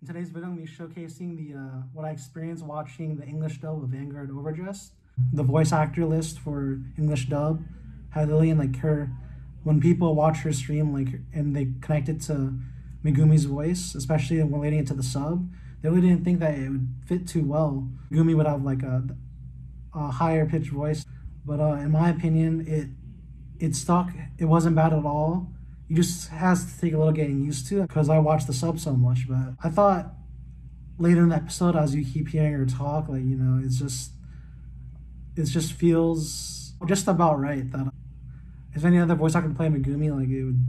In today's video, I'm going to be showcasing the uh, what I experienced watching the English dub of Vanguard Overdressed. The voice actor list for English dub had Lillian like her when people watch her stream like and they connect it to Megumi's voice, especially relating it to the sub, they really didn't think that it would fit too well. Megumi would have like a, a higher pitched voice, but uh, in my opinion, it it stuck. It wasn't bad at all you just has to take a little getting used to because I watch the sub so much. But I thought later in the episode, as you keep hearing her talk, like you know, it's just it just feels just about right. That if any other voice actor play Megumi, like it would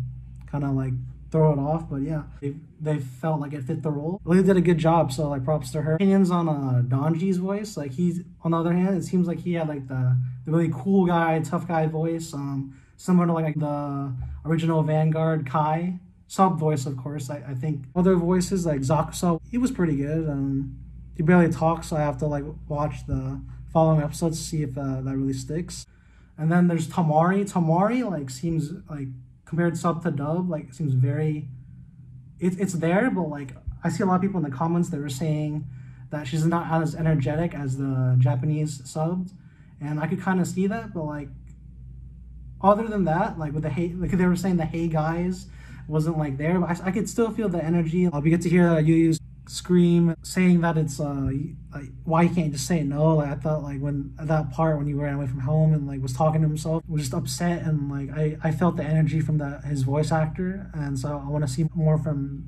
kind of like throw it off. But yeah, they, they felt like it fit the role. Really did a good job. So like props to her. Opinions on uh Danji's voice. Like he's on the other hand, it seems like he had like the, the really cool guy, tough guy voice. Um similar to like the original Vanguard Kai sub voice, of course. I, I think other voices like Zakuso, he was pretty good. Um, he barely talks, so I have to like watch the following episodes to see if uh, that really sticks. And then there's Tomari. Tomari like seems like compared sub to dub, like seems very. It, it's there, but like I see a lot of people in the comments that were saying that she's not as energetic as the Japanese subbed, and I could kind of see that, but like other than that, like with the hey, like they were saying the hey guys wasn't like there, but I, I could still feel the energy. Uh, we get to hear that you use scream saying that it's uh like, why you can't just say no like i thought like when that part when he ran away from home and like was talking to himself was just upset and like i i felt the energy from that his voice actor and so i want to see more from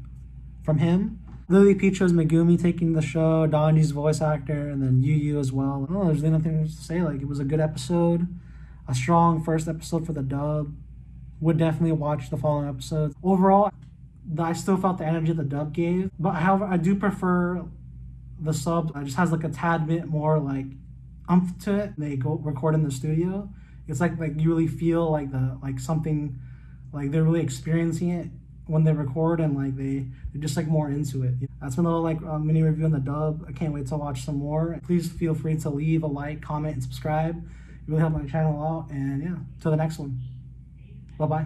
from him Lily was Megumi taking the show, Danji's voice actor, and then Yu Yu as well. Oh, there's really nothing to say. Like it was a good episode a strong first episode for the dub. Would definitely watch the following episodes. Overall, I still felt the energy the dub gave, but however, I do prefer the sub. It just has like a tad bit more like umph to it. They go record in the studio. It's like like you really feel like the like something like they're really experiencing it when they record and like they they're just like more into it. That's been a little like uh, mini review on the dub. I can't wait to watch some more. Please feel free to leave a like, comment, and subscribe really help my channel out. And yeah, till the next one. Bye bye.